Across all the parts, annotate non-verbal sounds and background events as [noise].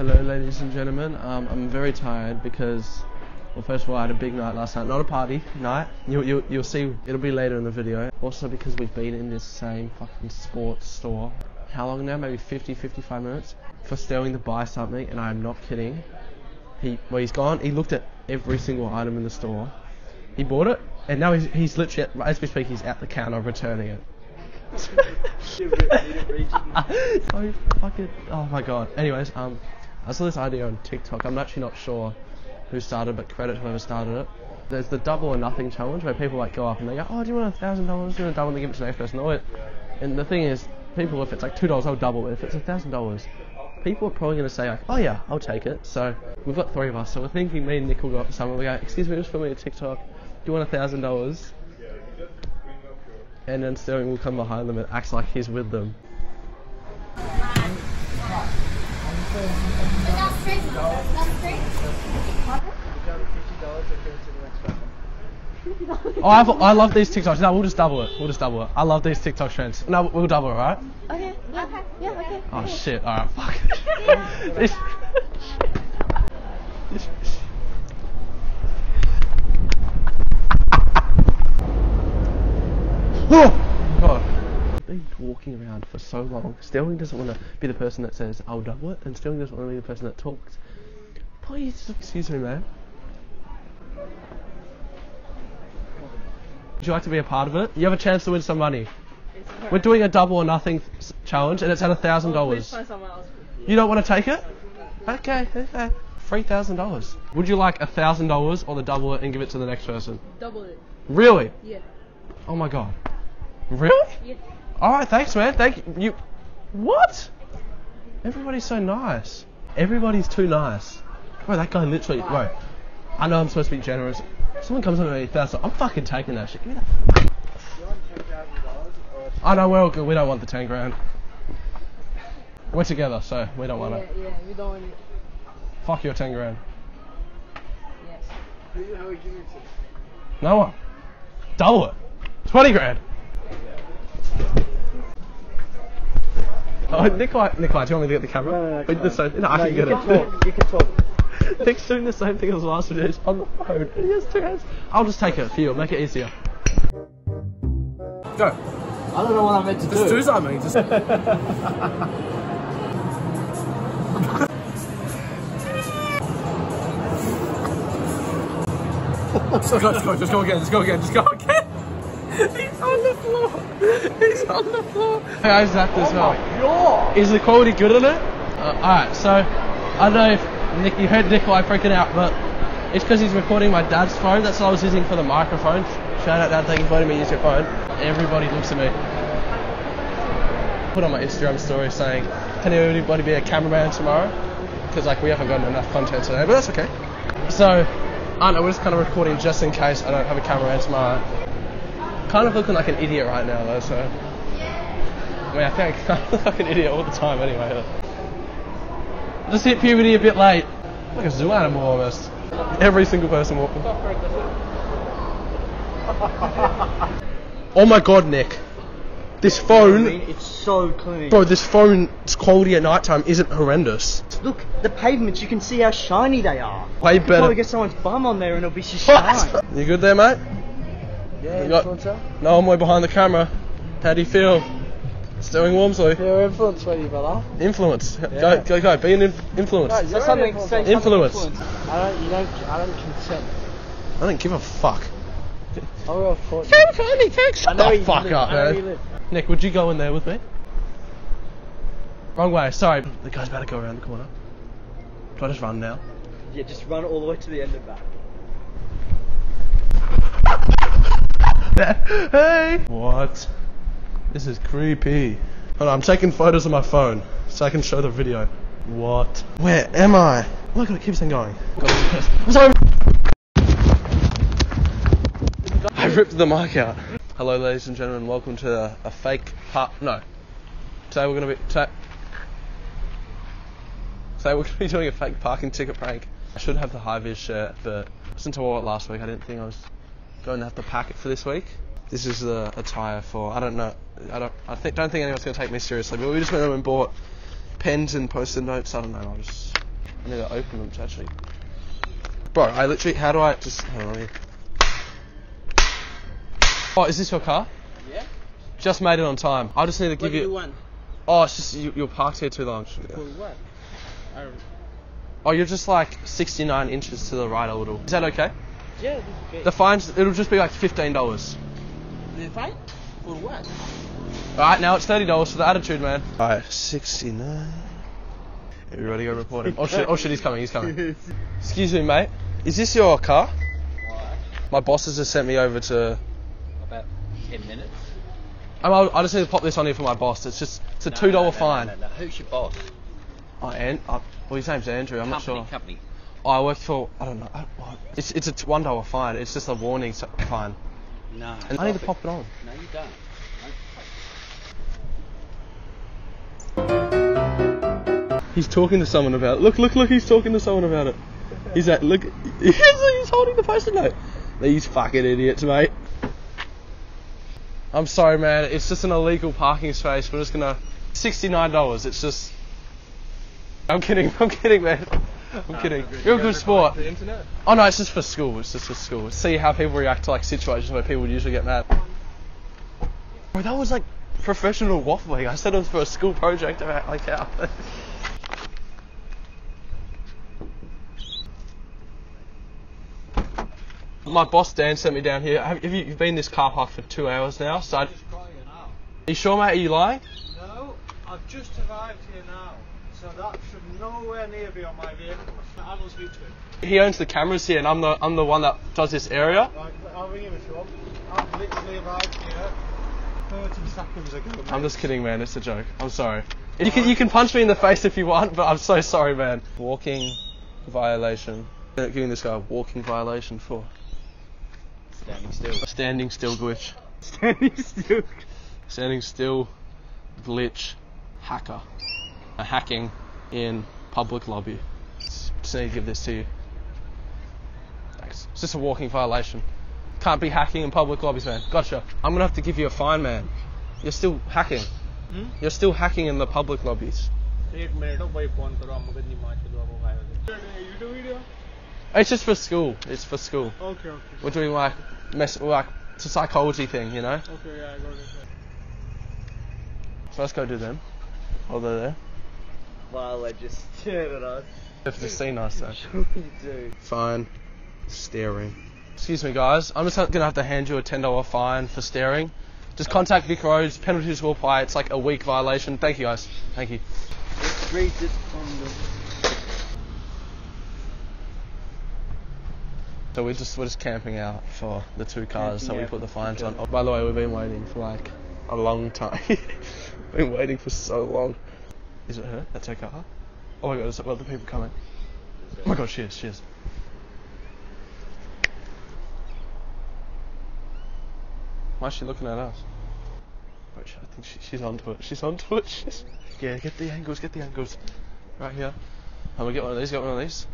Hello, ladies and gentlemen. Um, I'm very tired because, well, first of all, I had a big night last night. Not a party night. You, you, you'll see. It'll be later in the video. Also, because we've been in this same fucking sports store. How long now? Maybe 50, 55 minutes for Sterling to buy something, and I'm not kidding. He, well, he's gone. He looked at every single item in the store. He bought it, and now he's, he's literally, at, as we speak, he's at the counter returning it. [laughs] [laughs] so fucking. Oh my god. Anyways, um, I saw this idea on TikTok. I'm actually not sure who started, but credit whoever started it. There's the double or nothing challenge where people like go up and they go, oh, do you want a thousand dollars? Do you want a double? And they give it to the next person. Or it, and the thing is, people, if it's like two dollars, I'll double it. If it's a thousand dollars, people are probably going to say like, oh yeah, I'll take it. So we've got three of us. So we're thinking me and Nick will go up to someone. We go, excuse me, just filming a TikTok. Do you want a thousand dollars? And then Sterling will come behind them and acts like he's with them. Oh, I, I love these TikToks. No, we'll just double it. We'll just double it. I love these TikTok trends. No, we'll double it, right? Okay. Yeah. Okay. Yeah. Okay. Oh shit! Alright, fuck. [laughs] This- oh God. I've been walking around for so long. Sterling doesn't want to be the person that says I'll double it, and Sterling doesn't want to be the person that talks. Please, excuse me, man. Would you like to be a part of it? You have a chance to win some money. We're doing a double or nothing challenge, and it's at a thousand dollars. You don't want to take it? Okay, okay. Three thousand dollars. Would you like a thousand dollars or the double it and give it to the next person? Double it. Really? Yeah. Oh my god. Really? Yeah. All right, thanks, man. Thank you. you. What? Everybody's so nice. Everybody's too nice. Bro, that guy literally. Bro, I know I'm supposed to be generous. Someone comes up to me thousand. I'm fucking taking that shit. Give me that. I know we're all good. We don't want the ten grand. We're together, so we don't want Yeah. it. Yeah. We don't. want it. Fuck your ten grand. Yes. No one. Double it. Twenty grand. Oh, Nikolai, Nikolai, do you want me to get the camera? No, no, no, We did the come same. No, I No, can you get can it. talk. You can talk. [laughs] Nick's doing the same thing as last video. He's on the phone. He has two hands. I'll just take it for you. Make it easier. Go. I don't know what I'm meant to Just do do. something. Just. [laughs] just go, just go, just go again, just go again, just go again. He's on the floor. He's on the floor. How's that as well? Is the quality good in it? Uh, Alright, so I don't know if Nick, you heard Nikolai freaking out, but it's because he's recording my dad's phone. That's what I was using for the microphone. Shout out dad, thank you for letting me use your phone. Everybody looks at me. Put on my Instagram story saying, can anybody be a cameraman tomorrow? Because like we haven't gotten enough content today, but that's okay. So, I know, we're just kind of recording just in case I don't have a cameraman tomorrow. Kind of looking like an idiot right now though, so. I mean, I think I look like an idiot all the time anyway. I just hit puberty a bit late. Like a zoo animal almost. Every single person walking. Oh my god, Nick. This I phone, mean, it's so clean. bro, this phone's quality at night time isn't horrendous. Look, the pavements, you can see how shiny they are. Way You could probably get someone's bum on there and it'll be just shine. You good there, mate? Yeah, You got- No, I'm way behind the camera. How do you feel? Sterling Wormsley. Your influence, ready, brother. Influence. Yeah. Go, go, go. Be an inf- influence. Say something, say something Influence. I don't, you don't, I don't consent. I don't give a fuck. I will have caught you. Come for me, thanks. I Shut the fuck live, up, I know you man. Nick, would you go in there with me? Wrong way. Sorry. The guy's about to go around the corner. Do I just run now? Yeah, just run all the way to the end of that. [laughs] hey! What? This is creepy. Hold on, I'm taking photos on my phone so I can show the video. What? Where am I? Look, it keeps on going. I'm [laughs] sorry. I ripped the mic out. Hello, ladies and gentlemen. Welcome to a, a fake part. No. Today we're gonna be. Today, today we're gonna be [laughs] doing a fake parking ticket prank. I should have the high vis shirt, but since I wore it last week, I didn't think I was going to have to pack it for this week. This is the attire for. I don't know. I don't. I think. Don't think anyone's going to take me seriously. But we just went home and bought pens and post-it notes. I don't know. I'll just I need to open them to actually. Bro, I literally. How do I just. Hold on, me- Oh, is this your car? Yeah. Just made it on time. I just need to give you. you? Oh, it's just you, you're parked here too long. For what? I Oh, you're just like 69 inches to the right a little. Is that okay? Yeah, this is okay. The fines, it'll just be like $15. The fine? For what? Alright, now it's $30 for the attitude, man. Alright, 69. Everybody go report him. Oh shit, oh shit, he's coming, he's coming. [laughs] Excuse me, mate. Is this your car? My bosses have sent me over to. About 10 minutes. I'm, I'll- I just need to pop this on here for my boss. It's just, it's a No, $2 no, no, no, fine. No, no, Who's your boss? Oh, and, uh, well, his name's Andrew, I'm company, not sure. company. Oh, I work for, I don't know. I. It's, it's a $1 fine. It's just a warning s- fine. No. I need to pop it on. No, you don't. He's talking to someone about it. Look, look, look, he's talking to someone about it. He's at, look, [laughs] he's, he's holding the post-it note. These fucking idiots, mate. I'm sorry, man. It's just an illegal parking space. We're just gonna. $69. It's just. I'm kidding, [laughs] I'm kidding, man. I'm kidding. You're a good sport. Oh no, it's just for school. It's just for school. See how people react to like situations where people usually get mad. Bro, that was like professional waffling. I said it was for a school project about like how. [laughs] My boss Dan sent me down here. Have, have you you've been in this car park for two hours now? So, I, you sure, mate? Are you lying? No, I've just arrived here now, so that should nowhere near be on my vehicle. I will speak to him. He owns the cameras here, and I'm the I'm the one that does this area. Right, I'll ring him if you want. I've literally arrived here 30 seconds ago. Mate. I'm just kidding, man. It's a joke. I'm sorry. You can you can punch me in the face if you want, but I'm so sorry, man. Walking violation. Giving this guy a walking violation for Standing still. standing still glitch. standing still. Standing still glitch hacker A hacking in public lobby. Just need to give this to you. Thanks. It's just a walking violation. Can't be hacking in public lobbies, man. Gotcha. I'm gonna have to give you a fine, man. You're still hacking. Hmm? You're still hacking in the public lobbies. एक minute भाई phone करो हम मगर नहीं मार के दो वो YouTube video? It's just for school. It's for school. Okay, okay. We're doing like mess, like it's a psychology thing, you know. Okay, yeah, I got it. So let's go do them. While they're there. Wow, I just stared at us. You have to see nice though. you do. Fine. Staring. Excuse me, guys. I'm just gonna have to hand you a ten dollar fine for staring. Just contact VicRoads. Penalties will apply. It's like a week violation. Thank you, guys. Thank you. Read it on the. So we're just we're just camping out for the two cars. so Camping we put the fines on. Oh, by the way, we've been waiting for like a long time. [laughs] been waiting for so long. Is it her? That's her car. Oh my god, is it other people coming? Oh my god, she is. She is. Why is she looking at us? Wait, I think she, she's onto it. She's onto [laughs] it. She's, yeah, get the angles. Get the angles. Right here. I'm gonna get one of these. Get one of these.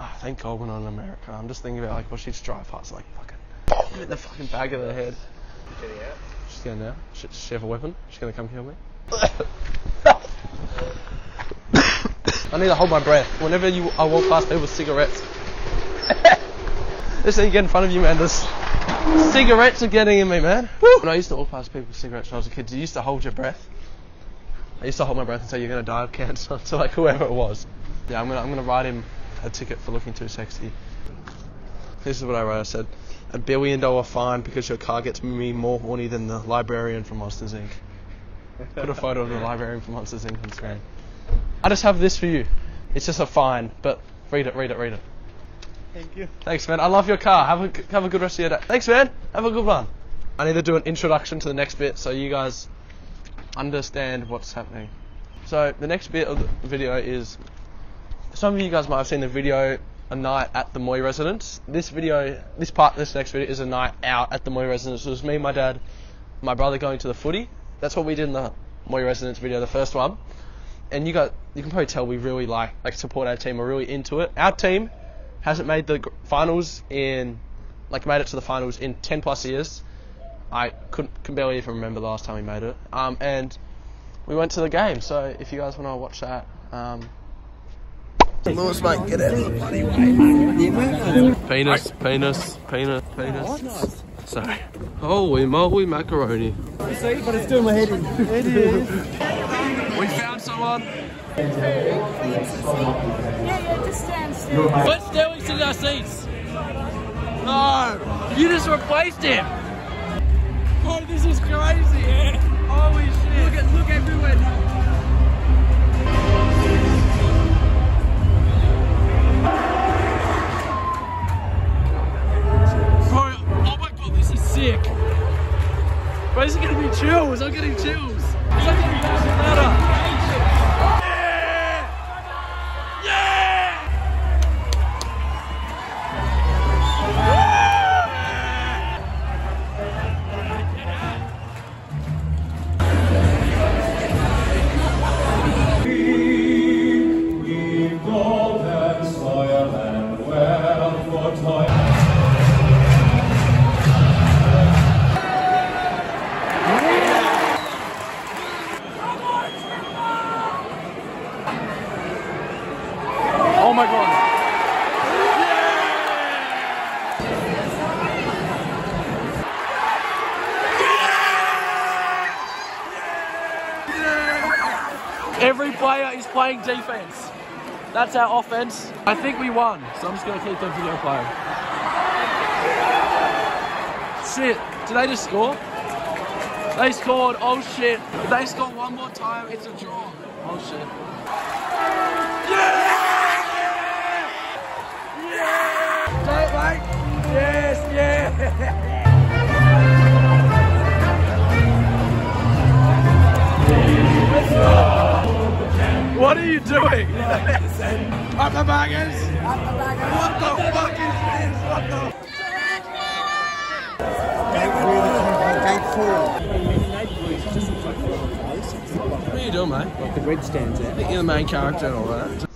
Ah, thank God we're not in America. I'm just thinking about like, well, she'd drive past like fucking [laughs] hit the fucking back of the head. She's going now. She, does she have a weapon? She's gonna come kill me. [laughs] I need to hold my breath. Whenever you I walk past people with cigarettes. [laughs] this thing get in front of you, man. This cigarettes are getting in me, man. When I used to walk past people with cigarettes when I was a kid, you used to hold your breath. I used to hold my breath and say you're gonna die of cancer [laughs] to like whoever it was. Yeah, I'm gonna I'm gonna write him a ticket for looking too sexy. This is what I wrote. I said, a billion dollar fine because your car gets me more horny than the librarian from Monsters Inc. Put a photo of the [laughs] librarian from Monsters Inc. on screen. I just have this for you. It's just a fine, but read it, read it, read it. Thank you. Thanks, man. I love your car. Have a have a good rest of your day. Thanks, man. Have a good one. I need to do an introduction to the next bit so you guys understand what's happening. So the next bit of the video is some of you guys might have seen the video a night at the Moye residence. This video, this part, this next video is a night out at the Moye residence. It was me, my dad, my brother going to the footy. That's what we did in the Moye residence video, the first one. And you got, you can probably tell we really like, like support our team. We're really into it. Our team hasn't made the finals in, like made it to the finals in 10 plus years. I couldn't, can barely even remember the last time we made it. Um, and we went to the game. So if you guys want to watch that, um, Lewis, mate, get out of the bloody way. Penis, penis, penis, penis. Sorry. Holy moly macaroni. See, but it's doing my head in. It is. [laughs] Found someone. Yeah, yeah, just stand still. Put Sterling in our seats. No, you just replaced him. Oh, this is crazy. Holy shit. Look at, look everywhere. Bro, oh my god, this is sick. Bro, this is gonna be chills. I'm getting chills. It's like playing defense. That's our offense. I think we won, so I'm just gonna keep them video playing. Shit, did they just score? They scored, oh shit. If they score one more time, it's a draw. Oh shit. Yeah! Yeah! Don't like? Yeah! Baggers? What the fuck is this? What the? What are you doing, mate? Like the red stands out. I think you're the main character and all that.